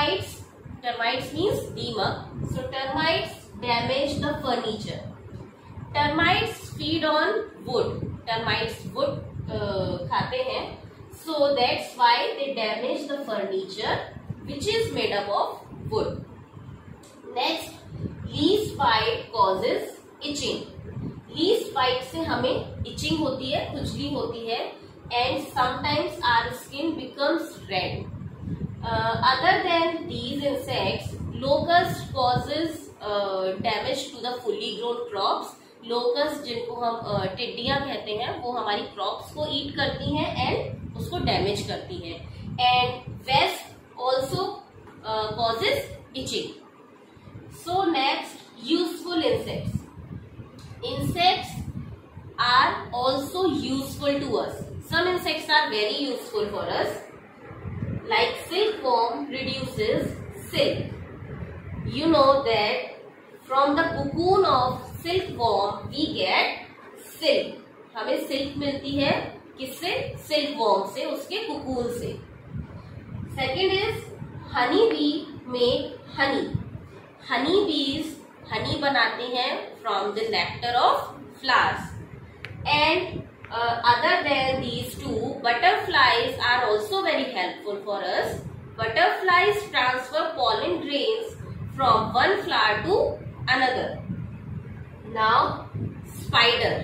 termites termites means दीमक so termites damage the furniture termites feed on wood termites wood uh, खाते हैं so that's why they damage the furniture which is made up of wood next leaf bite causes itching leaf bite से हमें itching होती है खुजली होती है and sometimes are other than these insects locust causes damage to the fully grown crops locust जिनको हम uh, टिड्डियाँ कहते हैं वो हमारी क्रॉप्स को ईट करती हैं एंड उसको डैमेज करती हैं and wasp also causes itching so next useful insects insects are also useful to us. Some insects are very useful for us. Like silkworm reduces silk. You know that from the cocoon of silkworm we get silk. हमें silk मिलती है किससे? Silkworm से, उसके cocoon से. Second is honey bee make honey honey bees honey बनाते हैं from the nectar of flowers and other than these two butterflies are also very helpful for us butterflies transfer pollen grains from one flower to another now spider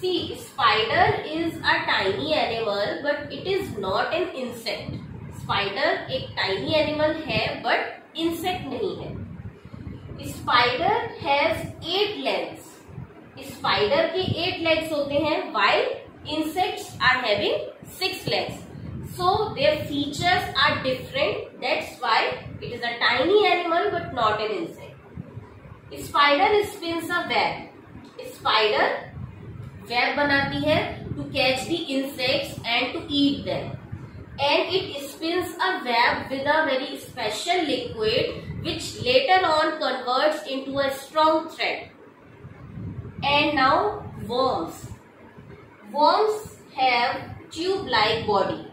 see spider is a tiny animal but it is not an insect spider एक tiny animal है but insect नहीं है. Spider has eight legs spider के eight legs होते हैं while insects are having six legs so their features are different that's why it is a tiny animal but not an insect spider spins a web spider web बनाती है to catch the insects and to eat them and it spins a web with a very special liquid which later on converts into a strong thread. And now worms. Worms have tube-like body.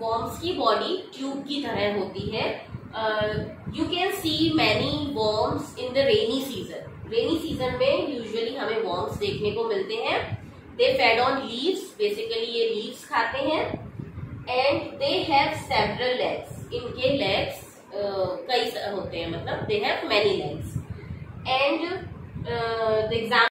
Worms की body tube की तरह होती है। You can see many worms in the rainy season rainy season में usually हमें worms देखने को मिलते हैं। They fed on leaves basically ये लीव्स खाते हैं। And they have several legs इनके लेग्स कई होते हैं मतलब they have many legs and the exam